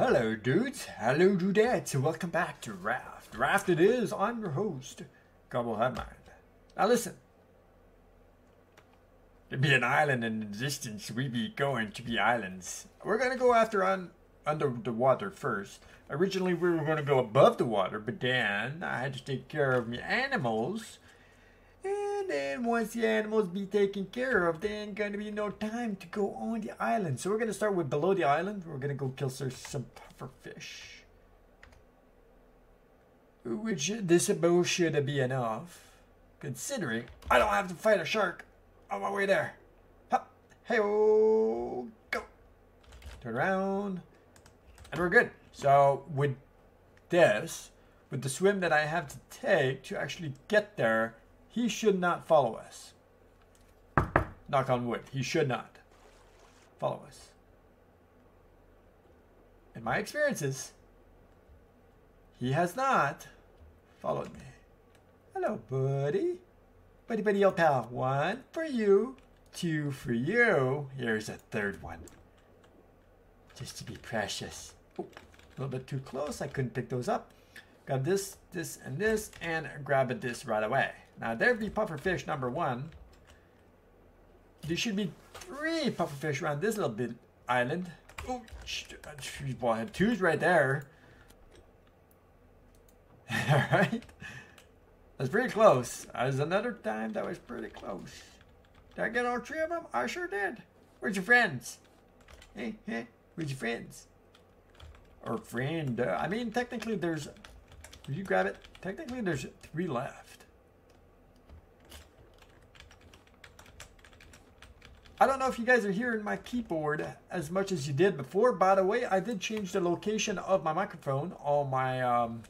Hello, dudes. Hello, dudettes. Welcome back to Raft. Raft it is. I'm your host, Combo Hivemind. Now listen. To be an island in existence, we be going to be islands. We're gonna go after on under the water first. Originally, we were gonna go above the water, but then I had to take care of my animals. Then once the animals be taken care of, then gonna be no time to go on the island. So we're gonna start with below the island. We're gonna go kill some puffer fish. Which this about should be enough, considering I don't have to fight a shark on my way there. Hey go, turn around, and we're good. So with this, with the swim that I have to take to actually get there, he should not follow us. Knock on wood. He should not follow us. In my experiences, he has not followed me. Hello, buddy. Buddy, buddy, old pal. One for you, two for you. Here's a third one. Just to be precious. Oh, a little bit too close. I couldn't pick those up. Got this, this, and this, and grab this right away. Now there'd be pufferfish number one. There should be three pufferfish around this little bit island. Oh, well, I have two's right there. All right. That's pretty close. There's another time that was pretty close. Did I get all three of them? I sure did. Where's your friends? Hey, hey, where's your friends? Or friend. Uh, I mean, technically there's... Did you grab it? Technically there's three left. I don't know if you guys are hearing my keyboard as much as you did before. By the way, I did change the location of my microphone on my um,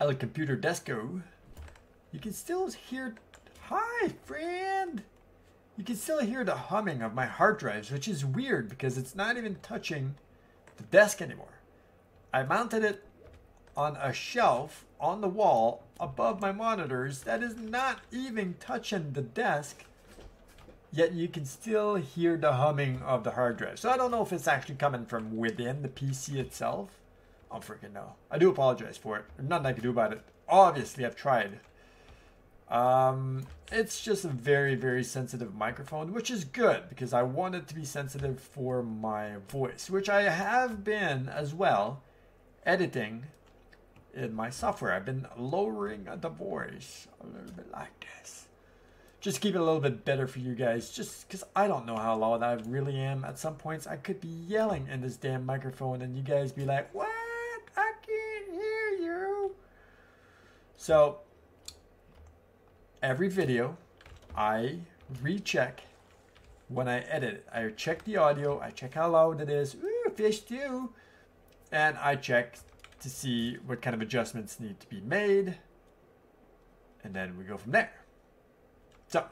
El Computer Desco. You can still hear... Hi, friend! You can still hear the humming of my hard drives, which is weird because it's not even touching the desk anymore. I mounted it on a shelf on the wall above my monitors that is not even touching the desk yet you can still hear the humming of the hard drive. So I don't know if it's actually coming from within the PC itself. I don't freaking know. I do apologize for it. There's nothing I can do about it. Obviously, I've tried. Um, it's just a very, very sensitive microphone, which is good because I want it to be sensitive for my voice, which I have been as well editing in my software. I've been lowering the voice a little bit like this just keep it a little bit better for you guys just because i don't know how loud i really am. At some points i could be yelling in this damn microphone and you guys be like what? I can't hear you. So every video i recheck. When i edit it i check the audio i check how loud it is. Ooh, fish too and i check to see what kind of adjustments need to be made. And then we go from there so,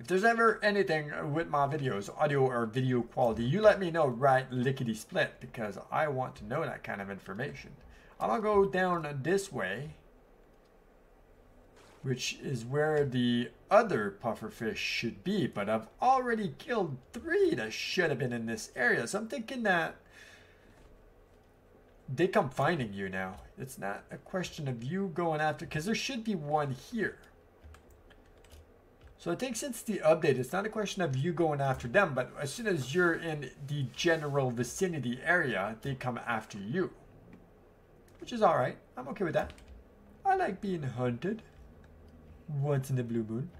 if there's ever anything with my videos, audio or video quality, you let me know right lickety split because I want to know that kind of information. I'm gonna go down this way, which is where the other pufferfish should be, but I've already killed three that should have been in this area. So I'm thinking that they come finding you now. It's not a question of you going after, because there should be one here. So I think since the update, it's not a question of you going after them, but as soon as you're in the general vicinity area, they come after you. Which is alright. I'm okay with that. I like being hunted. Once in the blue moon.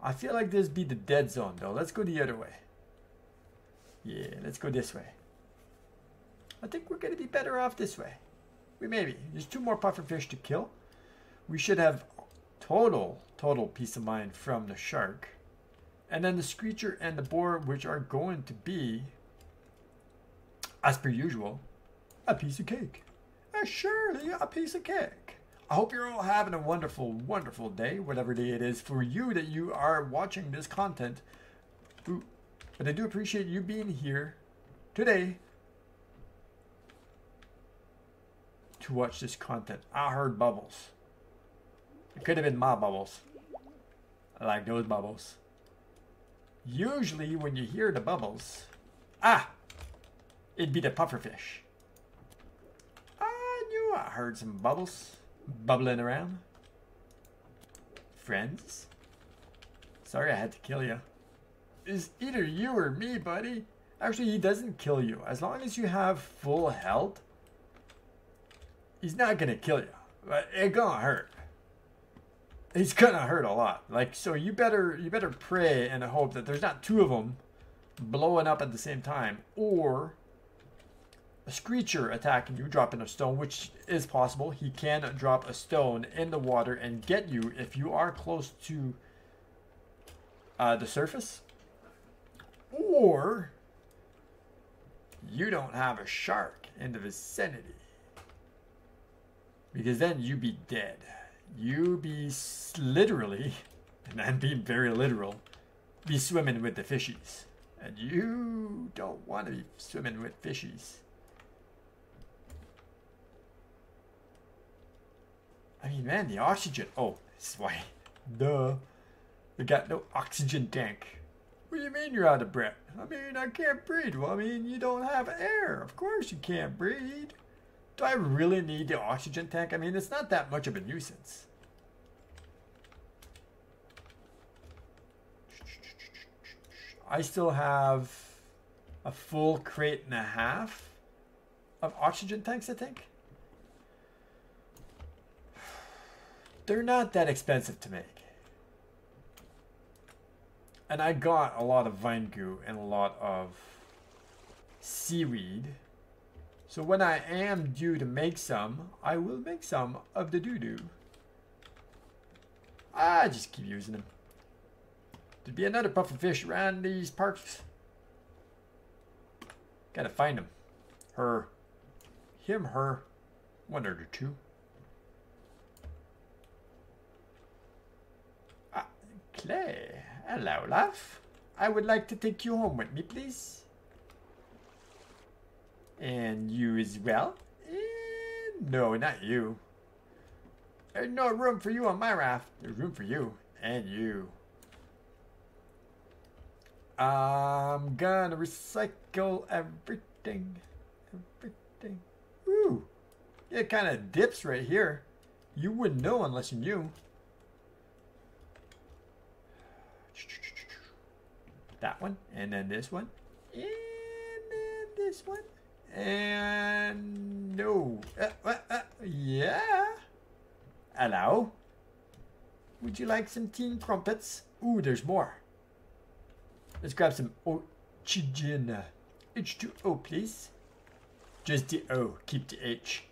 I feel like this be the dead zone though. Let's go the other way. Yeah, let's go this way. I think we're going to be better off this way. We maybe. There's two more pufferfish to kill. We should have total, total peace of mind from the shark. And then the screecher and the boar, which are going to be, as per usual, a piece of cake. Uh, surely a piece of cake. I hope you're all having a wonderful, wonderful day, whatever day it is for you that you are watching this content. Ooh, but I do appreciate you being here today to watch this content. I heard bubbles. It could have been my bubbles. Like those bubbles. Usually when you hear the bubbles... Ah! it'd be the pufferfish. I knew I heard some bubbles bubbling around. Friends? Sorry I had to kill you. Is either you or me, buddy. Actually, he doesn't kill you. As long as you have full health, he's not gonna kill you. But it gonna hurt. It's gonna hurt a lot. Like so, you better you better pray and hope that there's not two of them blowing up at the same time, or a screecher attacking you, dropping a stone, which is possible. He can drop a stone in the water and get you if you are close to uh, the surface, or you don't have a shark in the vicinity. Because then you'd be dead. You be literally, and I'm being very literal, be swimming with the fishies. And you don't want to be swimming with fishies. I mean, man, the oxygen. Oh, this is why. Duh. You got no oxygen tank. What do you mean you're out of breath? I mean, I can't breathe. Well, I mean, you don't have air. Of course you can't breathe. Do I really need the oxygen tank? I mean, it's not that much of a nuisance. I still have a full crate and a half of oxygen tanks, I think. They're not that expensive to make. And I got a lot of vine goo and a lot of seaweed. So when I am due to make some, I will make some of the doo-doo. I just keep using them. There'd be another pufferfish around these parks. Gotta find him. Her. Him, her. One or two. Ah, Clay. Hello, love. I would like to take you home with me, please. And you as well? Eh, no, not you. There's no room for you on my raft. There's room for you and you. I'm gonna recycle everything. Everything. Ooh. It kind of dips right here. You wouldn't know unless you knew. That one. And then this one. And then this one. And no. Uh, uh, uh, yeah. Hello. Would you like some teen crumpets? Ooh, there's more. Let's grab some oxygen. H2O, please. Just the O. Keep the H.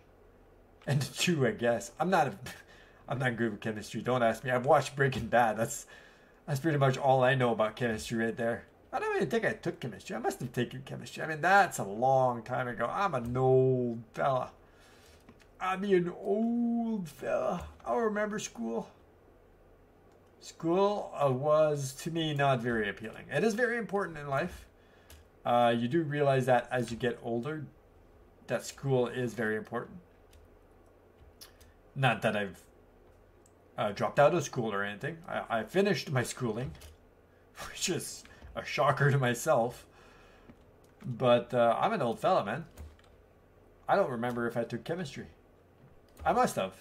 And the 2, I guess. I'm not a... I'm not good with chemistry. Don't ask me. I've watched Breaking Bad. That's that's pretty much all I know about chemistry right there. I don't even think I took chemistry. I must have taken chemistry. I mean, that's a long time ago. I'm an old fella. I'm an old fella. I remember school. School uh, was, to me, not very appealing. It is very important in life. Uh, you do realize that as you get older, that school is very important. Not that I've uh, dropped out of school or anything. I, I finished my schooling, which is a shocker to myself. But uh, I'm an old fella, man. I don't remember if I took chemistry. I must have.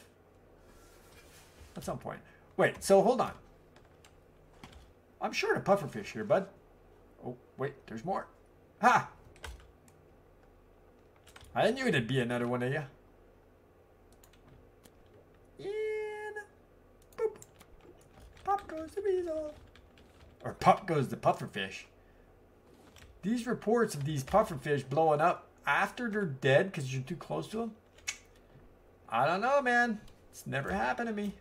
At some point. Wait, so hold on. I'm short of pufferfish here, bud. Oh, wait, there's more. Ha! I knew it'd be another one of you. Pop goes the weasel. Or pop goes the pufferfish. These reports of these pufferfish blowing up after they're dead because you're too close to them. I don't know, man. It's never happened to me.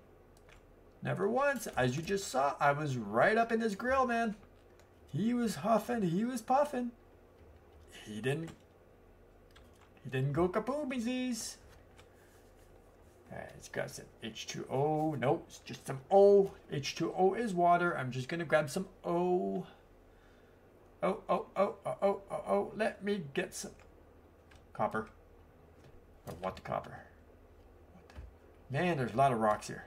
Never once. As you just saw, I was right up in his grill, man. He was huffing. He was puffing. He didn't. He didn't go kapoomiesies. It's got some H2O. Nope, it's just some O. H2O is water. I'm just gonna grab some O. Oh, oh, oh, oh, oh, oh, oh. Let me get some copper. I want the copper. Man, there's a lot of rocks here.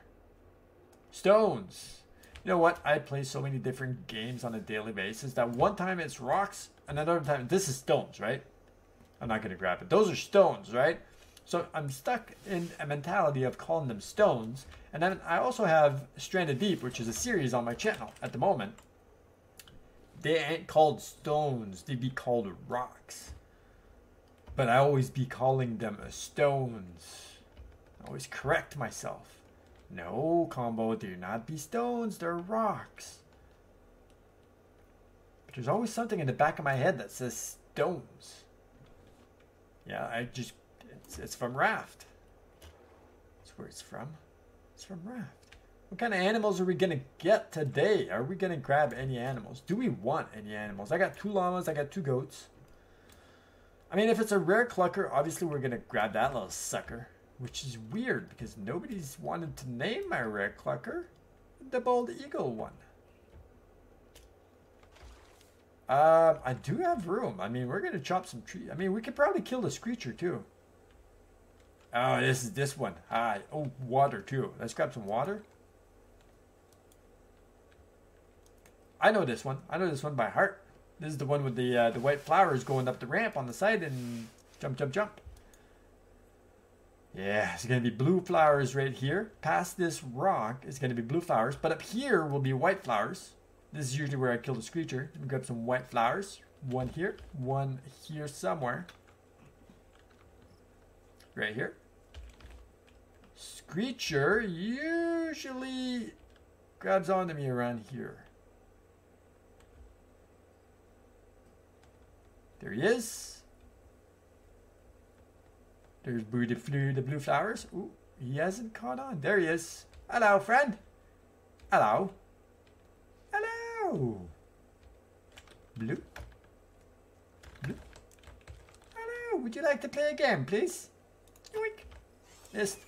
Stones. You know what? I play so many different games on a daily basis that one time it's rocks, another time this is stones, right? I'm not going to grab it. Those are stones, right? So I'm stuck in a mentality of calling them stones. And then I also have Stranded Deep, which is a series on my channel at the moment. They ain't called stones, they be called rocks. But I always be calling them stones. I always correct myself. No, combo, do not be stones, they're rocks. But there's always something in the back of my head that says stones. Yeah, I just it's, it's from Raft. That's where it's from. It's from Raft. What kind of animals are we gonna get today? Are we gonna grab any animals? Do we want any animals? I got two llamas, I got two goats. I mean, if it's a rare clucker, obviously we're gonna grab that little sucker. Which is weird because nobody's wanted to name my rare clucker the bald eagle one. Um, I do have room. I mean, we're gonna chop some trees. I mean, we could probably kill the screecher too. Oh, this is this one. Ah, oh, water too. Let's grab some water. I know this one. I know this one by heart. This is the one with the uh, the white flowers going up the ramp on the side and jump, jump, jump. Yeah, it's going to be blue flowers right here. Past this rock is going to be blue flowers, but up here will be white flowers. This is usually where I kill the screecher. Let me grab some white flowers. One here, one here somewhere. Right here. Screecher usually grabs onto me around here. There he is. There's Blue the, blue, the blue flowers. Ooh, he hasn't caught on. There he is. Hello, friend. Hello. Hello. Blue. Blue. Hello. Would you like to play a game, please? Yoink. Missed.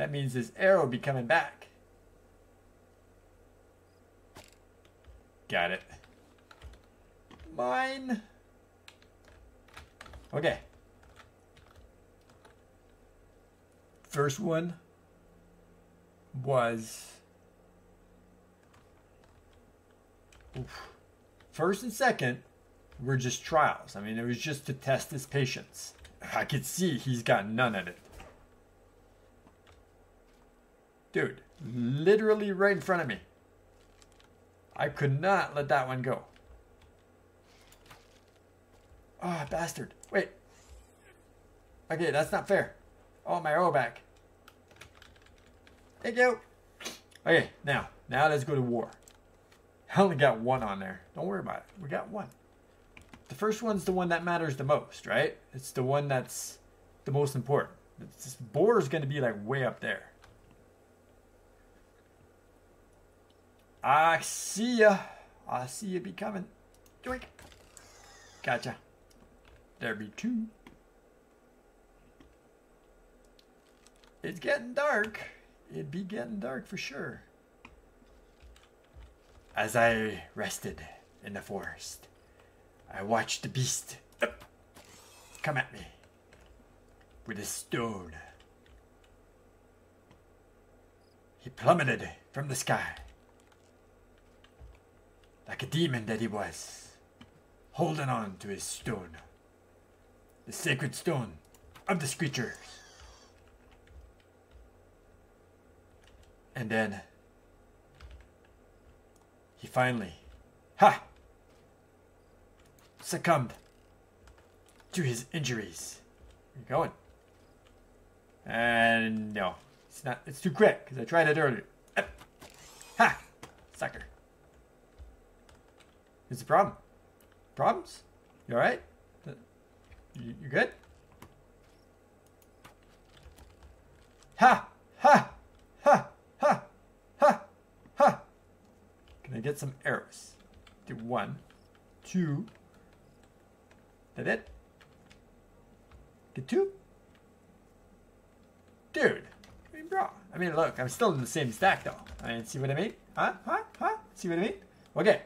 That means this arrow will be coming back. Got it. Mine. Okay. First one was oof. first and second were just trials. I mean, it was just to test his patience. I could see he's got none of it. Dude, literally right in front of me. I could not let that one go. Ah, oh, bastard. Wait. Okay, that's not fair. Oh, my arrow back. Thank you. Okay, now, now let's go to war. I only got one on there. Don't worry about it. We got one. The first one's the one that matters the most, right? It's the one that's the most important. This boar is going to be like way up there. I see ya. I see you be coming. Doink. Gotcha. There be two. It's getting dark. It'd be getting dark for sure. As I rested in the forest, I watched the beast come at me with a stone. He plummeted from the sky like a demon that he was, holding on to his stone, the sacred stone of the screechers. And then he finally, ha, succumbed to his injuries. Where you going? And no, it's not. It's too quick because I tried it earlier. Ha, sucker. What's the problem? Problems? You all right? Uh, you, you good? Ha! Ha! Ha! Ha! Ha! Ha! Can I get some arrows? Do one, two. That it? Get two? Dude. I mean, bro. I mean, look, I'm still in the same stack, though. I mean, see what I mean? Huh? Huh? Huh? See what I mean? Okay.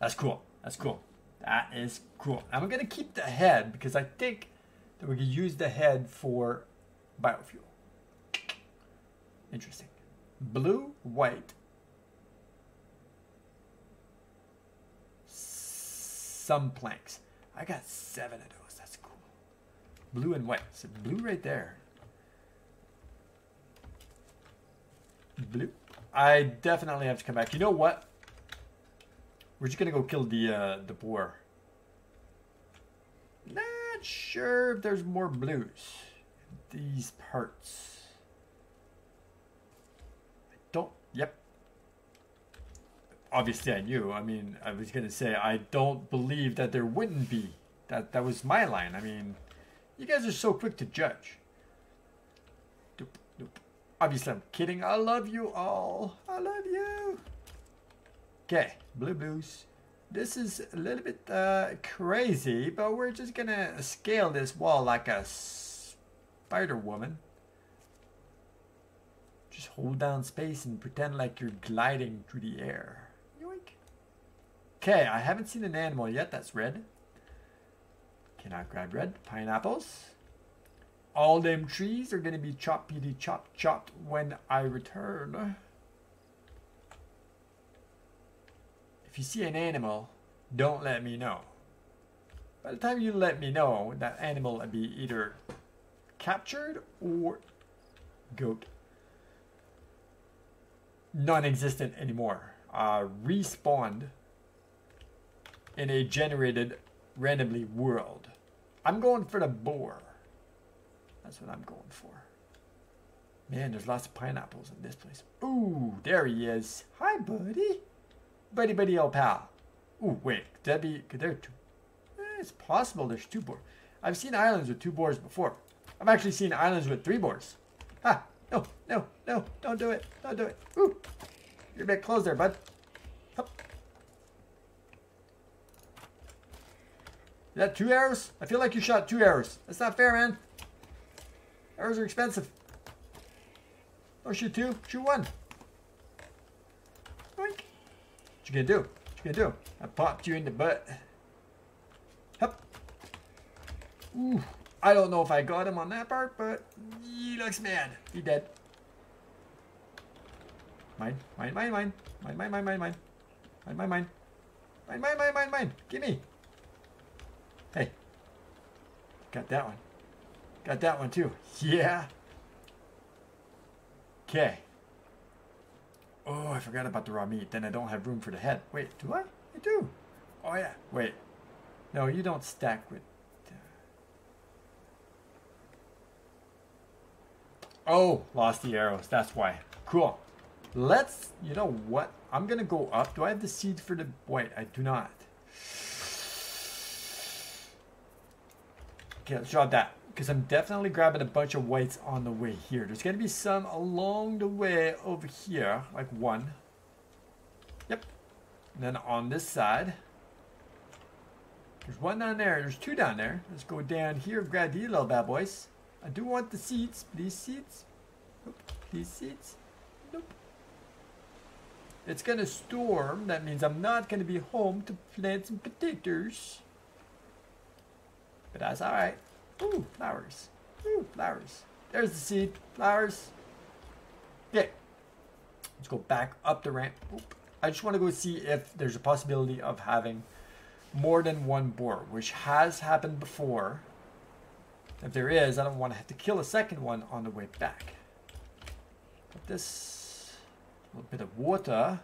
That's cool. That's cool. That is cool. I'm going to keep the head because I think that we can use the head for biofuel. Interesting. Blue, white. Some planks. I got seven of those. That's cool. Blue and white. So blue right there? Blue. I definitely have to come back. You know what? We're just gonna go kill the uh, the boar. Not sure if there's more blues. These parts. I don't. Yep. Obviously, I knew. I mean, I was gonna say I don't believe that there wouldn't be. That that was my line. I mean, you guys are so quick to judge. Obviously, I'm kidding. I love you all. I love you. Okay, blue blues. This is a little bit uh, crazy, but we're just gonna scale this wall like a spider woman. Just hold down space and pretend like you're gliding through the air. Yoink. Okay, I haven't seen an animal yet that's red. Cannot grab red. Pineapples. All them trees are gonna be choppity chop chopped when I return. If you see an animal, don't let me know. By the time you let me know, that animal will be either captured or goat. Non-existent anymore. Uh, respawned in a generated randomly world. I'm going for the boar. That's what I'm going for. Man, there's lots of pineapples in this place. Ooh, there he is. Hi, buddy. Buddy, buddy, old pal. Ooh, wait. Could that be... Could there two... Eh, it's possible there's two boars. I've seen islands with two boars before. I've actually seen islands with three boars. Ha! No, no, no. Don't do it. Don't do it. Ooh. You're a bit close there, bud. Hup. Is that two arrows? I feel like you shot two arrows. That's not fair, man. Arrows are expensive. Oh, shoot two. Shoot one. What you gonna do? What you gonna do? I popped you in the butt. Hup. Ooh. I don't know if I got him on that part, but he looks mad. He dead. Mine, mine, mine, mine. Mine, mine, mine, mine, mine. Mine, mine, mine. Mine, mine, mine, mine, mine. Gimme. Hey. Got that one. Got that one too. Yeah. Okay. Oh, I forgot about the raw meat. Then I don't have room for the head. Wait, do I? I do. Oh, yeah. Wait. No, you don't stack with... Oh, lost the arrows. That's why. Cool. Let's... You know what? I'm going to go up. Do I have the seed for the... Wait, I do not. Okay, let's drop that because I'm definitely grabbing a bunch of whites on the way here. There's going to be some along the way over here, like one. Yep. And then on this side, there's one down there. There's two down there. Let's go down here grab these little bad boys. I do want the seeds. Please, seeds. Nope. Please, seeds. Nope. It's going to storm. That means I'm not going to be home to plant some potatoes. But that's alright. Ooh, flowers. Ooh, flowers. There's the seed. Flowers. Okay. Let's go back up the ramp. Oop. I just want to go see if there's a possibility of having more than one boar, which has happened before. If there is, I don't want to have to kill a second one on the way back. Put this little bit of water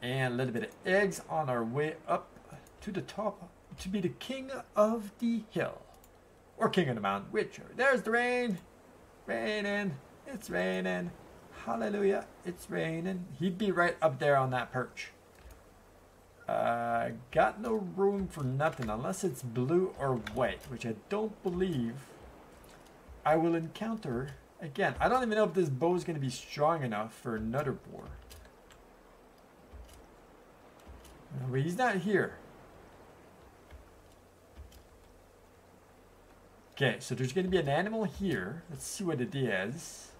and a little bit of eggs on our way up to the top to be the king of the hill. Or king of the mountain, whichever. There's the rain. Raining. It's raining. Hallelujah. It's raining. He'd be right up there on that perch. Uh, got no room for nothing unless it's blue or white, which I don't believe I will encounter again. I don't even know if this bow is going to be strong enough for another boar. but he's not here. Okay, so there's going to be an animal here. Let's see what it is.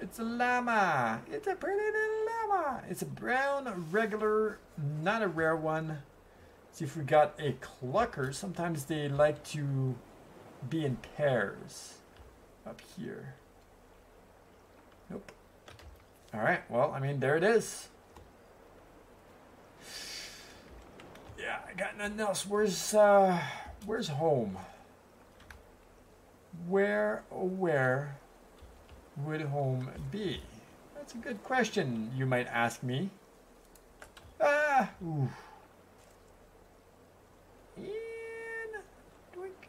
It's a llama. It's a pretty little llama. It's a brown, regular, not a rare one. See if we got a clucker. Sometimes they like to be in pairs up here. Nope. All right, well, I mean, there it is. Yeah, I got nothing else. Where's, uh, Where's home? where, where would home be? That's a good question, you might ask me. Ah, ooh. And, doink.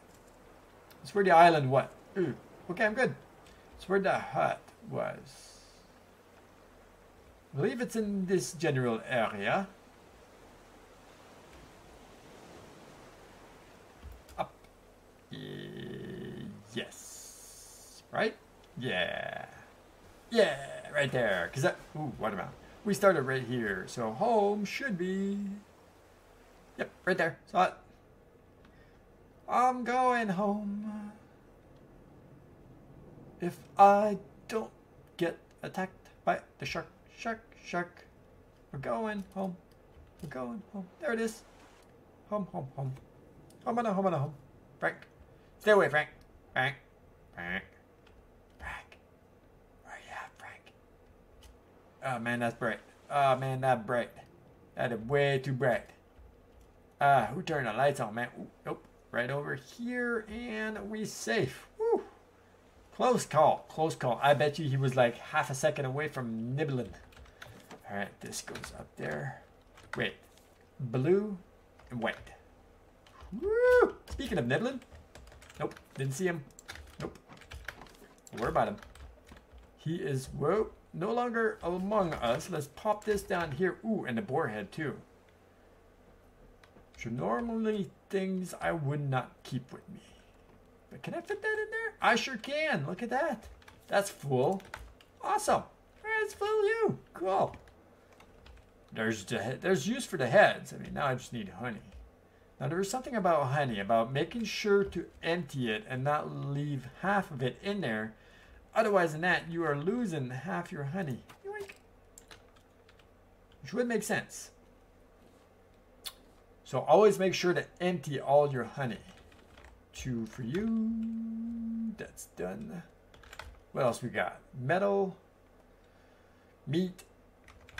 It's where the island what? Ooh. Okay, I'm good. It's where the hut was. I believe it's in this general area. Eh, yes. Right? Yeah. Yeah, right there. Cause that, ooh, about? We started right here, so home should be, yep, right there. Saw it. I'm going home. If I don't get attacked by the shark, shark, shark. We're going home. We're going home. There it is. Home, home, home. Home and a home and a home. Frank. Stay away, Frank. Frank. Frank. Frank. Where you at, Frank? Oh man, that's bright. Oh man, that's bright. That is way too bright. Ah, uh, who turned the lights on, man? Ooh, nope. Right over here, and we safe. Woo. Close call. Close call. I bet you he was like half a second away from nibbling. Alright, this goes up there. Wait. Blue and white. Woo! Speaking of nibbling. Nope. Didn't see him. Nope. Where about him? He is, whoa, no longer among us. Let's pop this down here. Ooh, and the boar head too. So normally things I would not keep with me. But can I fit that in there? I sure can. Look at that. That's full. Awesome. It's full you. Cool. There's the, there's use for the heads. I mean, now I just need honey. Now there is something about honey, about making sure to empty it and not leave half of it in there. Otherwise than that, you are losing half your honey. Yoink. Which would make sense. So always make sure to empty all your honey. Two for you. That's done. What else we got? Metal, meat,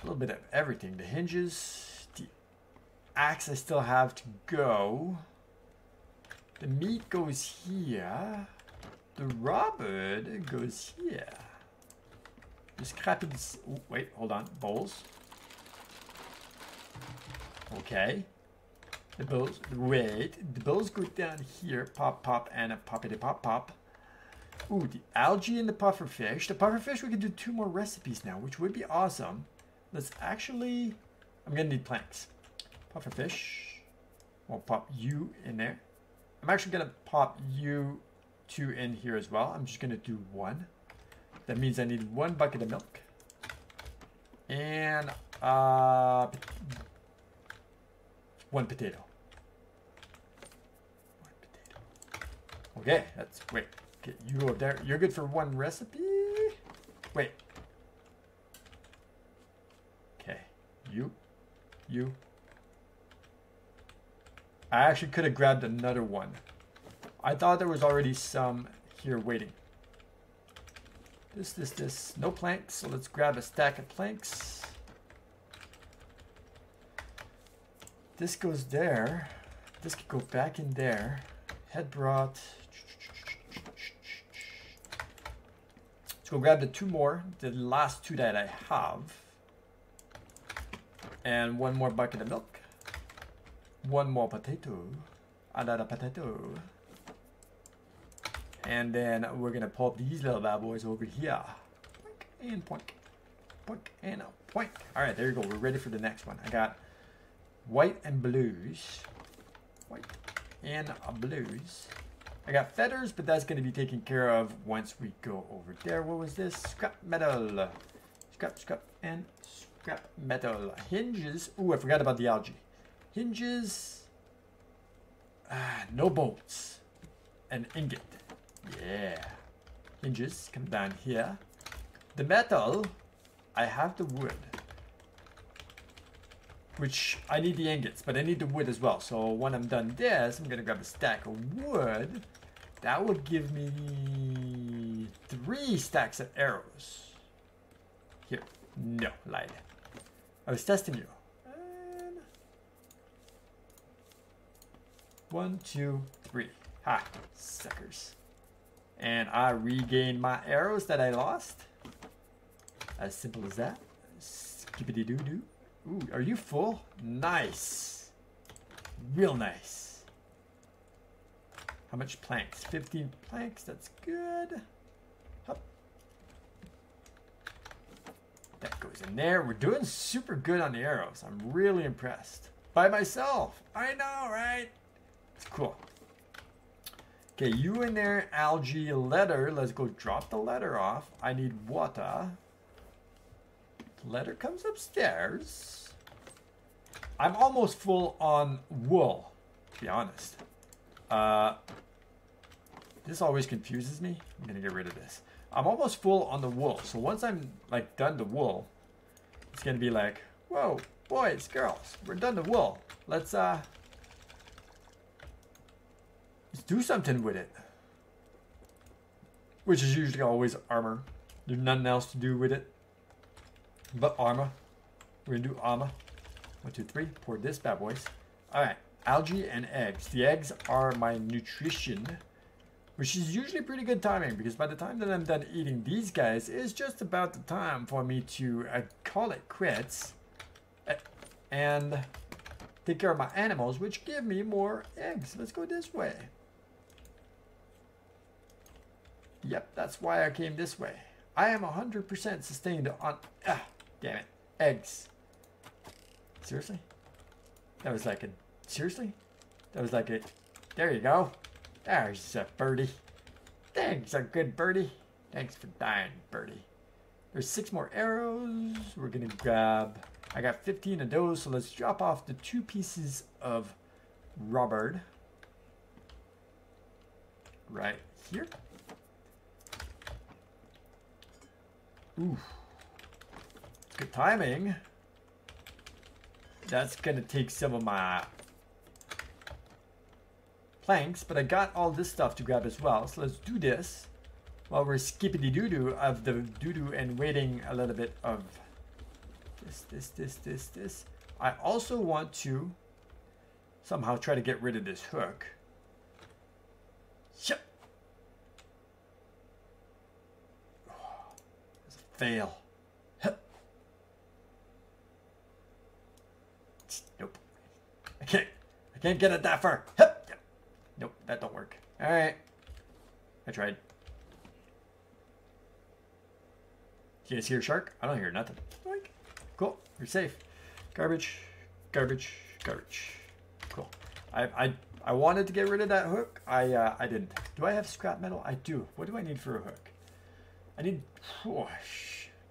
a little bit of everything. The hinges, axe I still have to go. The meat goes here. The rubber goes here. The scrappy. Oh, wait, hold on. Bowls. Okay. The bowls. Wait. The bowls go down here. Pop, pop, and a poppity pop, pop. Ooh, the algae and the pufferfish. The pufferfish, we can do two more recipes now, which would be awesome. Let's actually, I'm gonna need planks. Pufferfish. We'll pop you in there. I'm actually gonna pop you two in here as well. I'm just gonna do one. That means I need one bucket of milk. And uh, one potato. One potato. Okay, that's, wait. Okay, you go there. You're good for one recipe? Wait, Okay, You. You. I actually could have grabbed another one. I thought there was already some here waiting. This, this, this. No planks, so let's grab a stack of planks. This goes there. This could go back in there. Head brought. Let's go grab the two more, the last two that I have. And one more bucket of milk. One more potato. Another potato. And then we're gonna pop these little bad boys over here. Poink and poink. Poink and a poink. Alright, there you go. We're ready for the next one. I got white and blues. White and blues. I got feathers, but that's to be taken care of once we go over there. What was this? Scrap metal. Scrap, scrap, and Scrap metal. Hinges. Ooh, I forgot about the algae. Hinges. Ah, no bolts. An ingot. Yeah. Hinges come down here. The metal, I have the wood. Which, I need the ingots, but I need the wood as well. So when I'm done this, I'm to grab a stack of wood. That will give me three stacks of arrows. Here. No, lied. I was testing you. One, two, three. Ha, suckers. And I regain my arrows that I lost. As simple as that. Skippity doo doo. Ooh, are you full? Nice. Real nice. How much planks? 15 planks, that's good. Hup. That goes in there. We're doing super good on the arrows. I'm really impressed. By myself. I know, right? It's cool. Okay, you in there, algae letter. Let's go drop the letter off. I need water. Letter comes upstairs. I'm almost full on wool, to be honest. Uh, this always confuses me. I'm gonna get rid of this. I'm almost full on the wool. So once I'm like done the wool, it's gonna be like, whoa, boys, girls, we're done the wool. Let's uh Let's do something with it. Which is usually always armor. There's nothing else to do with it. But armor. We're gonna do armor. One, two, three. Pour this bad boys. Alright. Algae and eggs. The eggs are my nutrition. Which is usually pretty good timing because by the time that I'm done eating these guys, it's just about the time for me to uh, call it quits. Uh, and take care of my animals, which give me more eggs. Let's go this way. Yep, that's why I came this way. I am 100% sustained on... Ah, damn it. Eggs. Seriously? That was like a... Seriously? That was like a... There you go. There's a birdie. Thanks, a good birdie. Thanks for dying, birdie. There's six more arrows. We're to grab... I got 15 of those, so let's drop off the two pieces of rubber right here. Ooh. Good timing. That's gonna take some of my planks, but I got all this stuff to grab as well. So let's do this while we're skippity doo doo of the doo doo and waiting a little bit of this, this, this, this, this. I also want to somehow try to get rid of this hook. Yep. Fail. Nope. I can't. I can't get it that far. Nope, that don't work. All right. I tried. You guys hear shark? I don't hear nothing. Cool. You're safe. Garbage. Garbage. Garbage. Cool. I I I wanted to get rid of that hook. I uh, I didn't. Do I have scrap metal? I do. What do I need for a hook? I need, oh,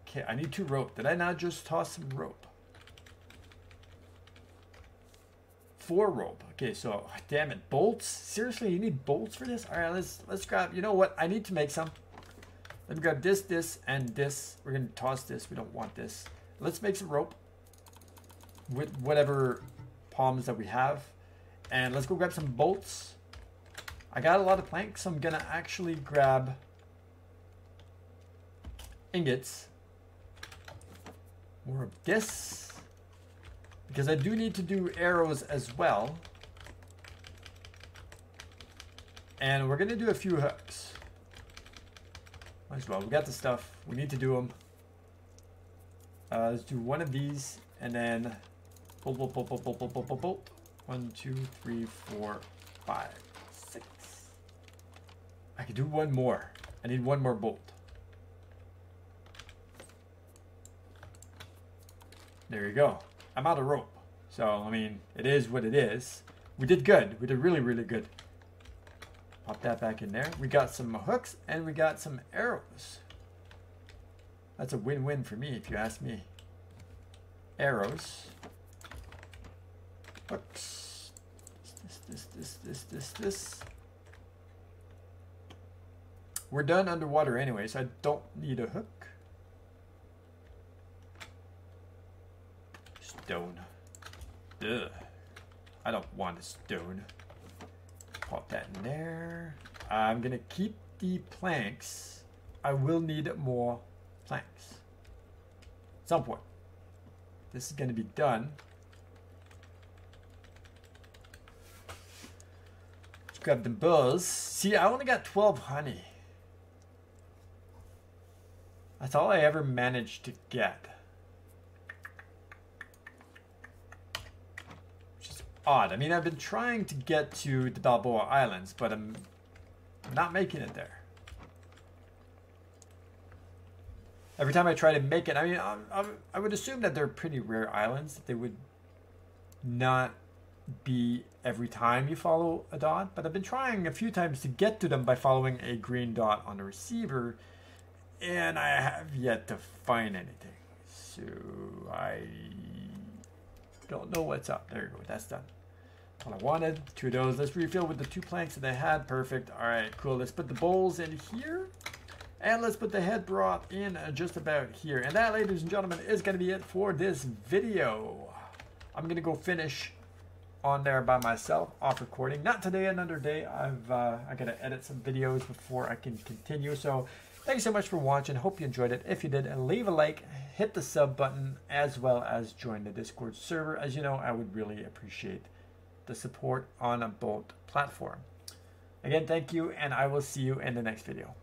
okay, I need two rope. Did I not just toss some rope? Four rope. Okay, so damn it, bolts. Seriously, you need bolts for this? All right, let's let's grab. You know what? I need to make some. Let me grab this, this, and this. We're gonna toss this. We don't want this. Let's make some rope with whatever palms that we have, and let's go grab some bolts. I got a lot of planks, so I'm gonna actually grab ingots. More of this. Because I do need to do arrows as well. And we're going to do a few hooks. Might as well. We got the stuff. We need to do them. Uh, let's do one of these and then bolt, bolt, bolt, bolt, bolt, bolt, bolt, bolt. One, two, three, four, five, six. I can do one more. I need one more bolt. There you go. I'm out of rope. So, I mean, it is what it is. We did good. We did really, really good. Pop that back in there. We got some hooks and we got some arrows. That's a win-win for me, if you ask me. Arrows. Hooks. This, this, this, this, this, this. We're done underwater anyway, so I don't need a hook. Stone. Ugh. I don't want a stone. Pop that in there. I'm gonna keep the planks. I will need more planks. At some point. This is gonna be done. Let's grab the buzz. See, I only got 12 honey. That's all I ever managed to get. Which is odd. I mean, I've been trying to get to the Balboa Islands, but I'm not making it there. Every time I try to make it, I mean, I, I, I would assume that they're pretty rare islands. That they would not be every time you follow a dot, but I've been trying a few times to get to them by following a green dot on the receiver, and I have yet to find anything. So I don't know what's up. There you go. That's done. All I wanted. Two of those. Let's refill with the two planks that I had. Perfect. All right, cool. Let's put the bowls in here. And let's put the head broth in just about here. And that, ladies and gentlemen, is going to be it for this video. I'm going to go finish on there by myself off recording. Not today, another day. I've uh, I got to edit some videos before I can continue. So thank you so much for watching. Hope you enjoyed it. If you did, leave a like, hit the sub button, as well as join the Discord server. As you know, I would really appreciate the support on a Bolt platform. Again, thank you, and I will see you in the next video.